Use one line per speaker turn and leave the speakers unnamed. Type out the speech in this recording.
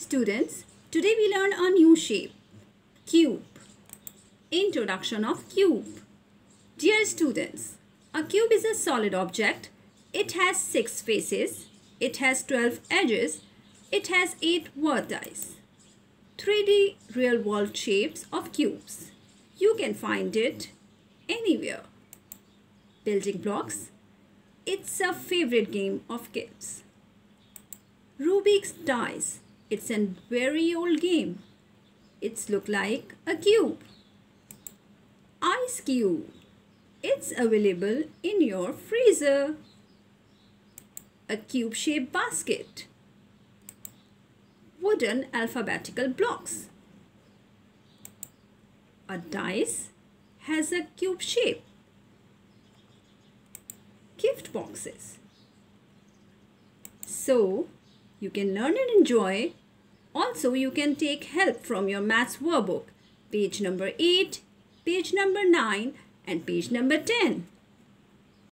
Students, today we learn a new shape, cube. Introduction of cube. Dear students, a cube is a solid object. It has 6 faces. It has 12 edges. It has 8 vertices. 3D real world shapes of cubes. You can find it anywhere. Building blocks. It's a favorite game of kids. Rubik's dice it's a very old game. It's look like a cube. Ice cube. It's available in your freezer. A cube-shaped basket. Wooden alphabetical blocks. A dice has a cube shape. Gift boxes. So, you can learn and enjoy also, you can take help from your maths workbook, page number 8, page number 9 and page number 10.